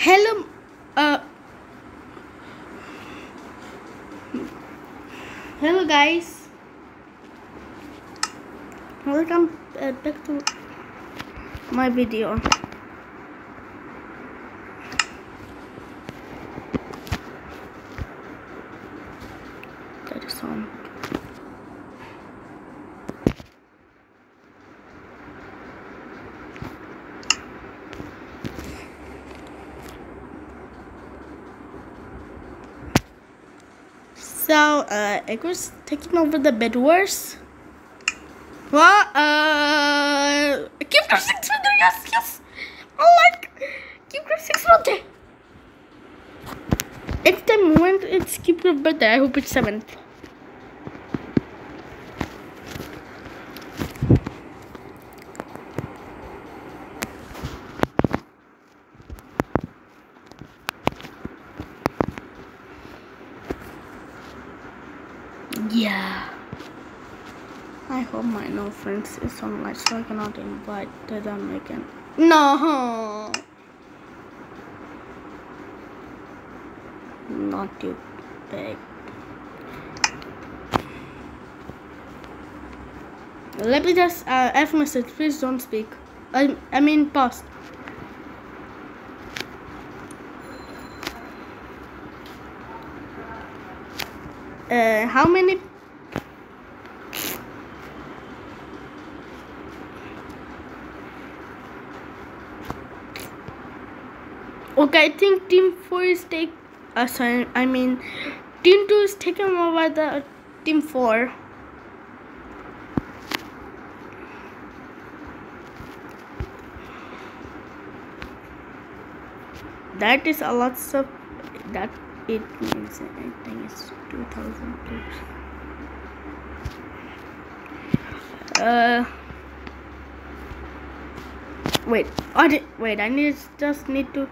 Hello, uh, hello guys. Welcome uh, back to my video. That is on. So, uh, it was taking over the bed wars. Well, uh, keep your six with yes, yes. I like keep your six birthday. It's the moment it's keep your birthday. I hope it's seventh. Yeah. I hope my no friends is online so I cannot invite them again. No. Not you big. Let me just uh, F message. Please don't speak. I I mean pause. Uh, how many Okay, I think Team 4 is take. Uh, sorry, I mean, Team 2 is taken over the Team 4. That is a lot of. That it means I think it's 2000 players. Uh. Wait, I did, wait. I need just need to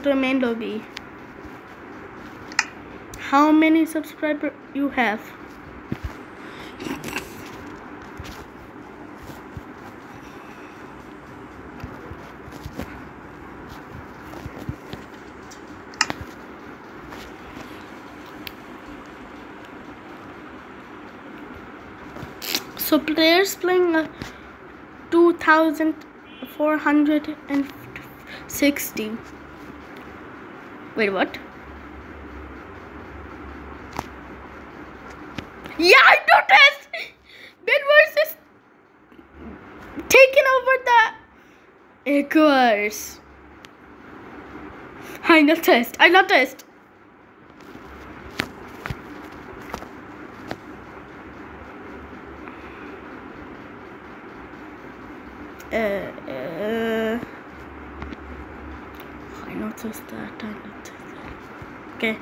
go to the main lobby. How many subscribers you have? So players playing uh, 2460. Wait, what? Yeah, I noticed. Bedwars is taking over the EggWars. I noticed. I noticed. Uh, uh, I noticed that. I noticed that. Okay.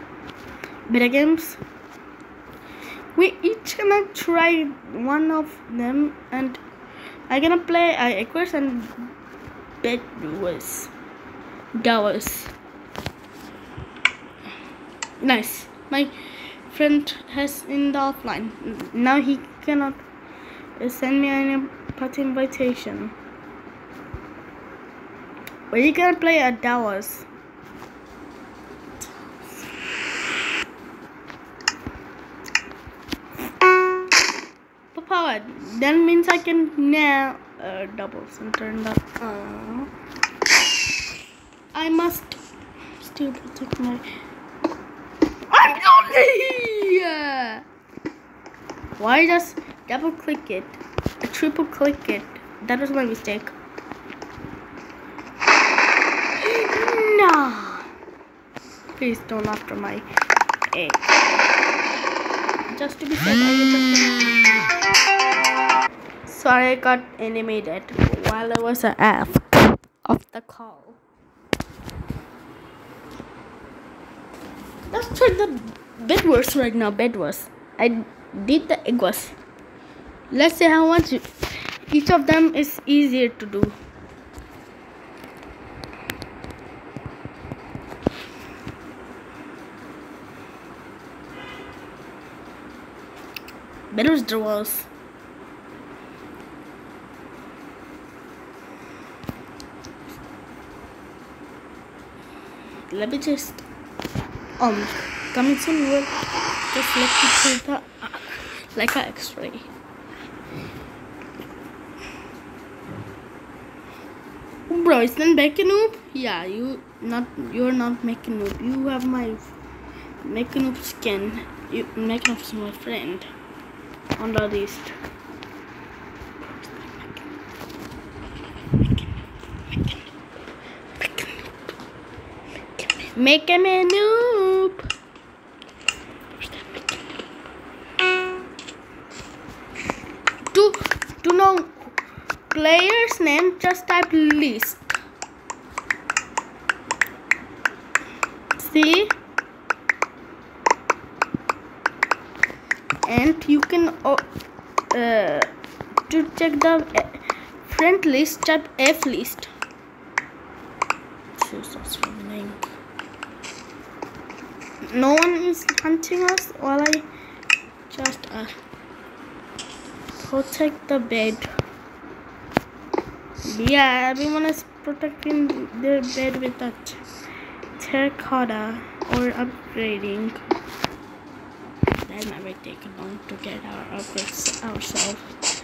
Better games. We each gonna try one of them, and I gonna play uh, EggWars and Bedwars. Dowers. Nice. My friend has in the offline. Now he cannot send me any party invitation. But you can play at Dallas. That means I can now uh, doubles and turn that. Uh, I must still protect my. I'm lonely. Why just double click it? triple click it. That was my mistake. No. Please don't after my egg. Just to be safe, Sorry, I got animated while I was F of the call. Let's try the bedwars right now. Bedwars. I did the EggWars. Let's see how much each of them is easier to do. Bedwars draws. Let me just um coming soon will just let me take the like a x-ray. Bro is that making Noob? yeah you not you're not making Noob. You have my making Noob skin. You Mecha Noob's my friend on the list Make him a noob. To to know player's name, just type list. See? And you can uh, to check the uh, friend list, type F list. Jesus, name no one is hunting us while I just uh, protect the bed. Yeah, everyone is protecting their bed with that terracotta or upgrading. That never take long to get our upgrades ourselves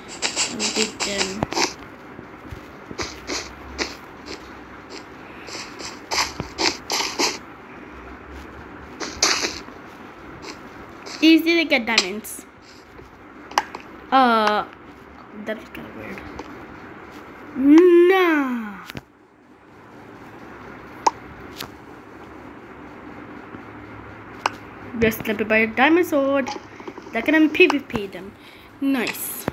and get them. Easy to get diamonds. Uh, that was kind of weird. No. Just me buy a diamond sword. That can PvP them. Nice.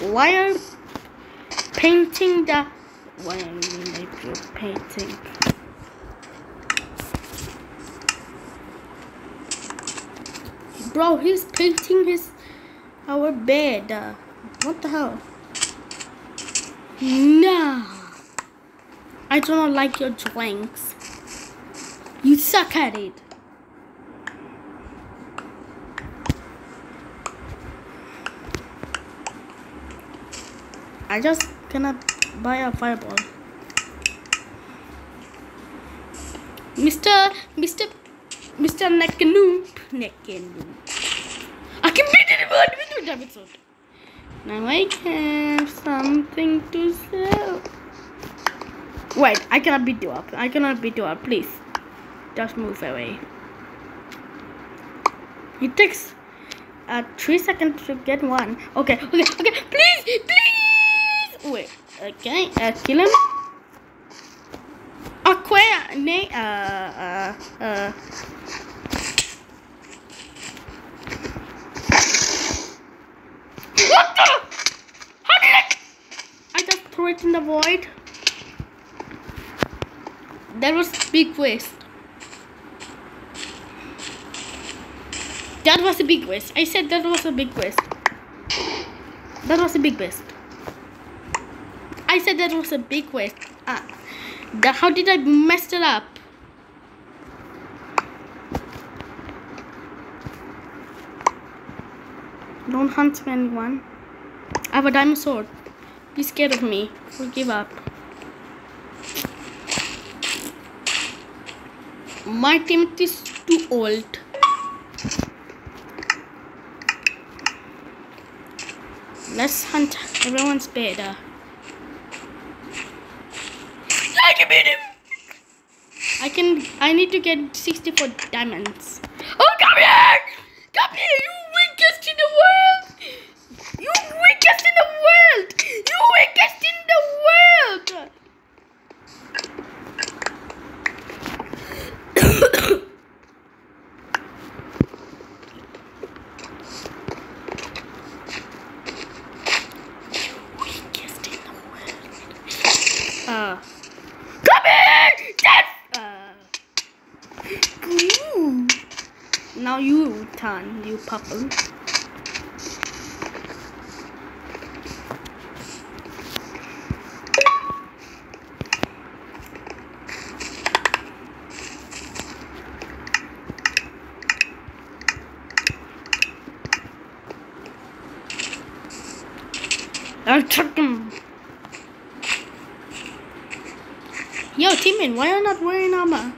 Why are painting the why are you painting? Bro, he's painting his our bed. Uh, what the hell? No. I do not like your drinks. You suck at it. I just cannot buy a fireball. Mr. Mr. Mr. Neckanoop. Neckanoop. I episode. Now I have something to sell. Wait, I cannot beat you up. I cannot beat you up. Please. Just move away. It takes uh, three seconds to get one. Okay, okay, okay. Please, please. Wait. Okay. Uh, kill him. Nay. Uh. Uh. Uh. What the? How did I? I just threw it in the void. That was a big waste. That was a big waste. I said that was a big waste. That was a big waste. I said that was a big waste. Ah, the, how did I mess it up? Don't hunt anyone. I have a diamond sword. Be scared of me. Or give up. My team is too old. Let's hunt everyone's better. I can beat him! I can I need to get 64 diamonds. Oh come here! Come here, you weakest in the world! You weakest in the world! You weakest in the world! weakest in the world. Uh, come here! Death! Uh. Now you turn, you purple. I'll chuck him. Yo, teammate, why are you not wearing armor? Come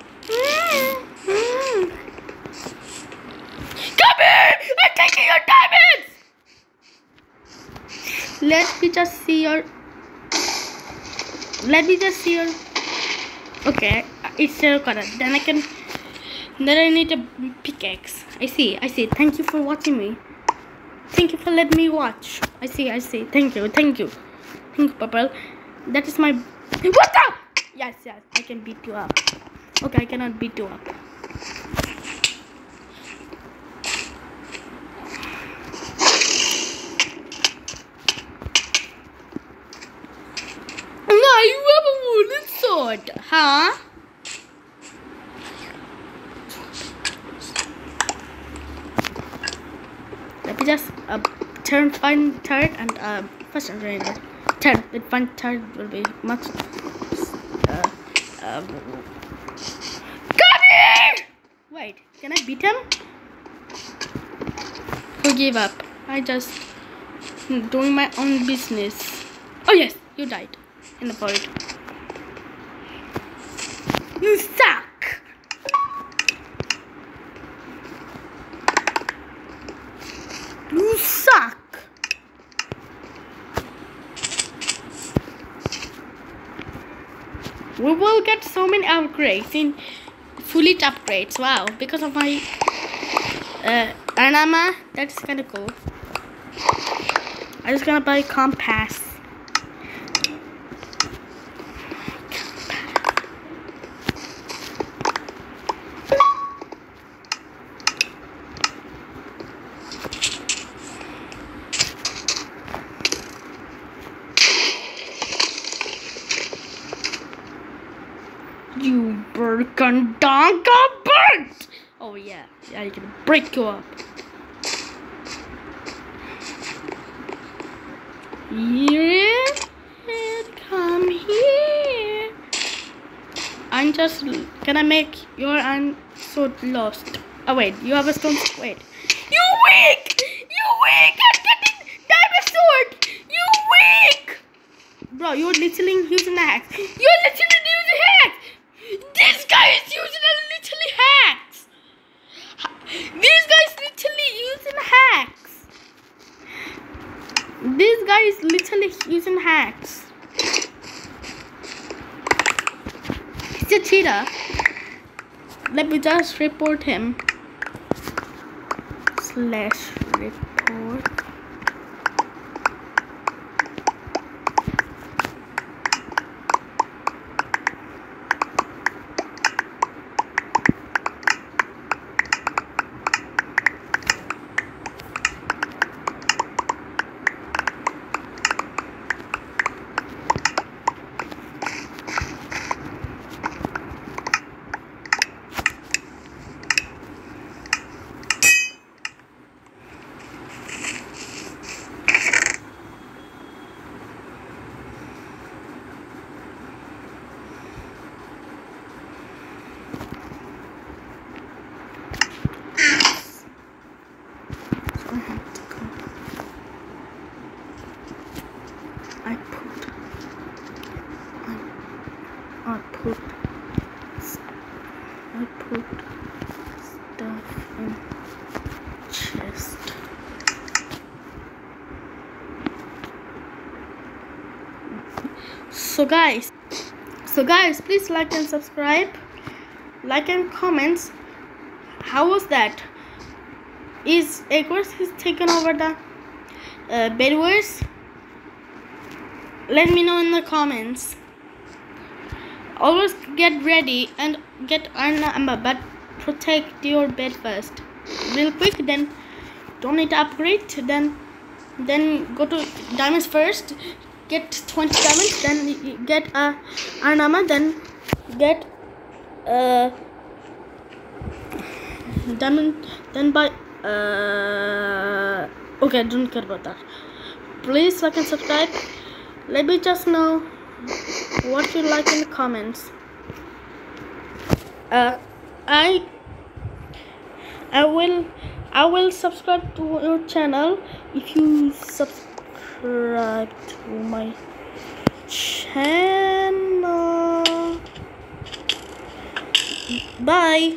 here! I'm taking your diamonds! Let me just see your... Let me just see your... Okay, it's color. Then I can... Then I need a pickaxe. I see, I see. Thank you for watching me. Thank you for letting me watch. I see, I see. Thank you, thank you. Thank you, Purple. That is my... What the? Yes, yes. I can beat you up. Okay, I cannot beat you up. No, you have a wooden sword, huh? Let me just uh, turn fine turret and uh, first doing. Turn with fine turret will be much. Um, come here! Wait, can I beat him? Who gave up? I just doing my own business. Oh yes, you died in the void. You suck! You suck! We will get so many upgrades fully upgrades. Wow, because of my uh, Anama, that's kind of cool. I'm just gonna buy compass. You donka bird! Oh yeah, yeah, I can break you up. Here, come here. I'm just. gonna make your iron sword lost? Oh wait, you have a stone. Wait. You weak! You weak! I'm getting sword. You weak! Bro, you're literally using the hacks. You're literally using hacks. This guy is using a literally hacks. This guy is literally using hacks. This guy is literally using hacks. He's a cheater. Let me just report him. Slash report. So I have to go. I put. I, I put. s- I put stuff in chest. So guys, so guys, please like and subscribe, like and comments. How was that? Is EggWars has taken over the uh, bedwars? Let me know in the comments. Always get ready and get armor, but protect your bed first. Real quick, then don't need to upgrade. Then then go to diamonds first. Get 20 diamonds. Then get a iron armor. Then get uh diamond. Then buy uh okay. Don't care about that. Please like and subscribe. Let me just know what you like in the comments. Uh, I I will I will subscribe to your channel if you subscribe to my channel. Bye.